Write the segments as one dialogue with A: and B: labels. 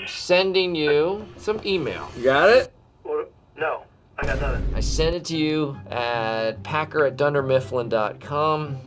A: I'm sending you some email.
B: You got it?
C: No, I got nothing.
A: I sent it to you at packer at dundermifflin.com.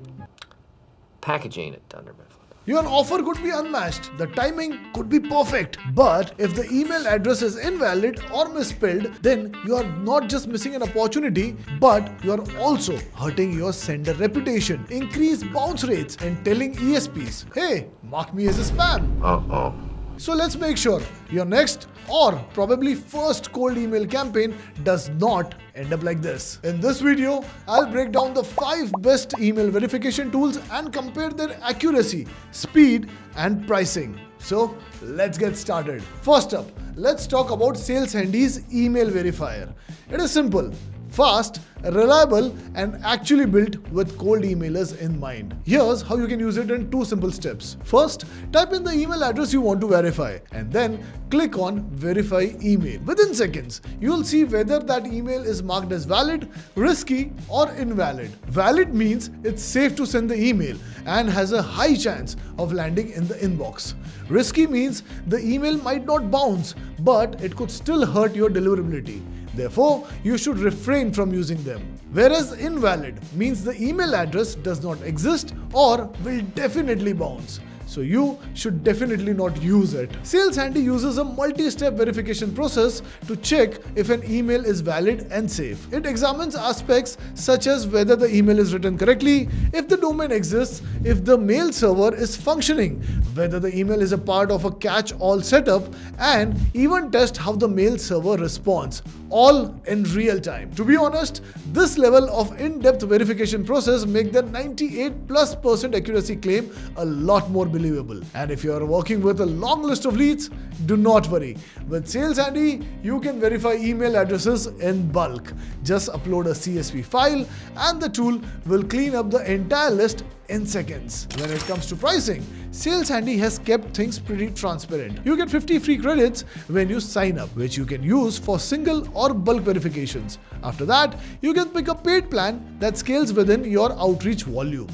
A: Packaging at dundermifflin.
D: Your offer could be unmatched, the timing could be perfect, but if the email address is invalid or misspelled, then you are not just missing an opportunity, but you are also hurting your sender reputation, increase bounce rates, and telling ESPs, hey, mark me as a spam.
A: Uh-oh.
D: So let's make sure your next or probably first cold email campaign does not end up like this. In this video, I'll break down the 5 best email verification tools and compare their accuracy, speed and pricing. So let's get started. First up, let's talk about Saleshandy's email verifier. It is simple fast, reliable, and actually built with cold emailers in mind. Here's how you can use it in two simple steps. First, type in the email address you want to verify and then click on verify email. Within seconds, you'll see whether that email is marked as valid, risky, or invalid. Valid means it's safe to send the email and has a high chance of landing in the inbox. Risky means the email might not bounce, but it could still hurt your deliverability. Therefore, you should refrain from using them. Whereas invalid means the email address does not exist or will definitely bounce so you should definitely not use it. Saleshandy uses a multi-step verification process to check if an email is valid and safe. It examines aspects such as whether the email is written correctly, if the domain exists, if the mail server is functioning, whether the email is a part of a catch-all setup, and even test how the mail server responds, all in real time. To be honest, this level of in-depth verification process make the 98 plus percent accuracy claim a lot more believable. And if you are working with a long list of leads, do not worry. With Saleshandy, you can verify email addresses in bulk. Just upload a CSV file and the tool will clean up the entire list in seconds. When it comes to pricing, Saleshandy has kept things pretty transparent. You get 50 free credits when you sign up, which you can use for single or bulk verifications. After that, you can pick a paid plan that scales within your outreach volume.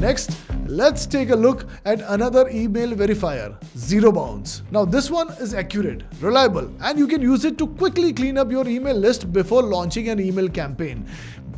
D: Next, let's take a look at another email verifier, Zero Bounce. Now this one is accurate, reliable, and you can use it to quickly clean up your email list before launching an email campaign.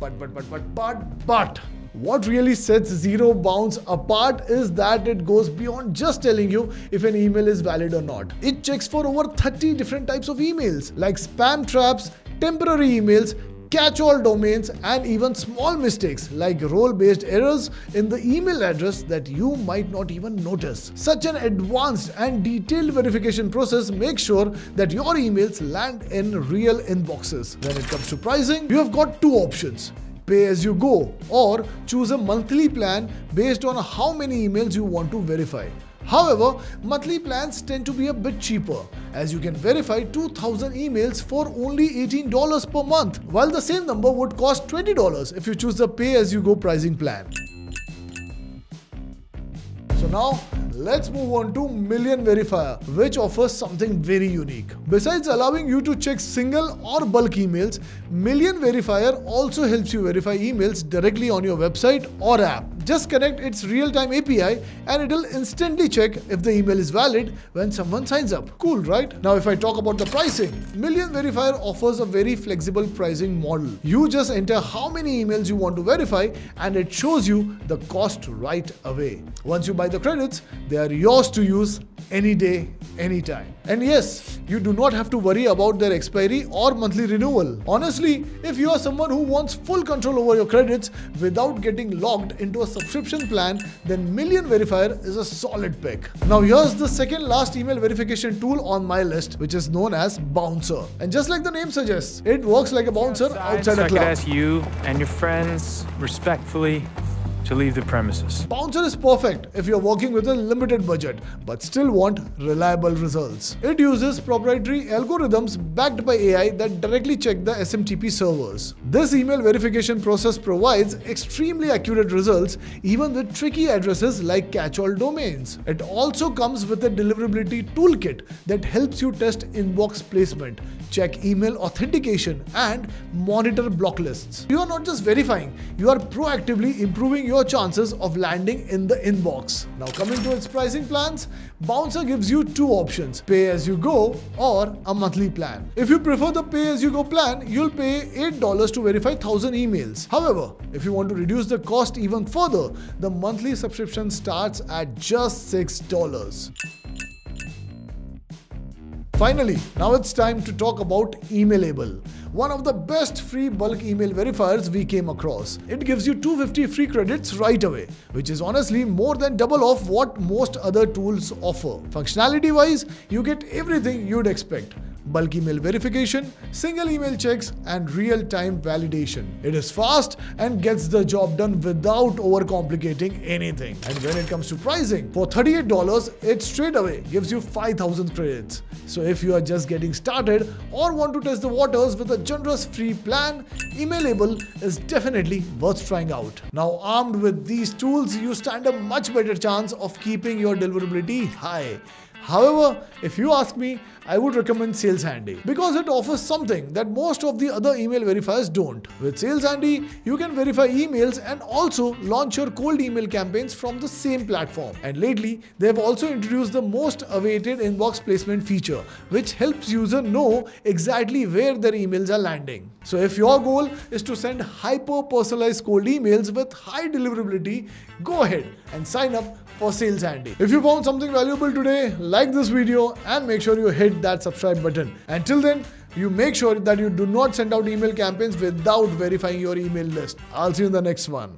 D: But, but, but, but, but, but, what really sets Zero Bounce apart is that it goes beyond just telling you if an email is valid or not. It checks for over 30 different types of emails like spam traps, temporary emails, catch-all domains and even small mistakes like role-based errors in the email address that you might not even notice. Such an advanced and detailed verification process makes sure that your emails land in real inboxes. When it comes to pricing, you have got two options pay as you go or choose a monthly plan based on how many emails you want to verify. However, monthly plans tend to be a bit cheaper as you can verify 2000 emails for only $18 per month, while the same number would cost $20 if you choose the pay as you go pricing plan. So now let's move on to Million Verifier, which offers something very unique. Besides allowing you to check single or bulk emails, Million Verifier also helps you verify emails directly on your website or app. Just connect its real-time API and it'll instantly check if the email is valid when someone signs up. Cool, right? Now if I talk about the pricing, Million Verifier offers a very flexible pricing model. You just enter how many emails you want to verify and it shows you the cost right away. Once you buy the credits, they are yours to use any day, anytime. And yes, you do not have to worry about their expiry or monthly renewal. Honestly, if you are someone who wants full control over your credits without getting locked into a subscription plan, then Million Verifier is a solid pick. Now here's the second last email verification tool on my list, which is known as Bouncer. And just like the name suggests, it works like a bouncer outside, outside
E: so
D: a club.
E: I could ask you and your friends respectfully to leave the premises.
D: Bouncer is perfect if you're working with a limited budget but still want reliable results. It uses proprietary algorithms backed by AI that directly check the SMTP servers. This email verification process provides extremely accurate results even with tricky addresses like catch-all domains. It also comes with a deliverability toolkit that helps you test inbox placement, check email authentication and monitor block lists. You are not just verifying, you are proactively improving your chances of landing in the inbox. Now coming to its pricing plans, Bouncer gives you two options, pay as you go or a monthly plan. If you prefer the pay as you go plan, you'll pay $8 to verify 1000 emails. However, if you want to reduce the cost even further, the monthly subscription starts at just $6. Finally, now it's time to talk about Emailable, one of the best free bulk email verifiers we came across. It gives you 250 free credits right away, which is honestly more than double of what most other tools offer. Functionality wise, you get everything you'd expect bulk email verification, single email checks, and real time validation. It is fast and gets the job done without overcomplicating anything. And when it comes to pricing, for $38, it straight away gives you 5000 credits. So if you are just getting started or want to test the waters with a generous free plan, Emailable is definitely worth trying out. Now armed with these tools, you stand a much better chance of keeping your deliverability high. However, if you ask me, I would recommend Saleshandy because it offers something that most of the other email verifiers don't. With Saleshandy, you can verify emails and also launch your cold email campaigns from the same platform. And lately, they have also introduced the most awaited inbox placement feature, which helps user know exactly where their emails are landing. So if your goal is to send hyper personalized cold emails with high deliverability, go ahead and sign up for Saleshandy. If you found something valuable today, like this video and make sure you hit that subscribe button. Until then, you make sure that you do not send out email campaigns without verifying your email list. I'll see you in the next one.